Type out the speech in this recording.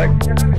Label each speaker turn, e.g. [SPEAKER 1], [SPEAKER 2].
[SPEAKER 1] like.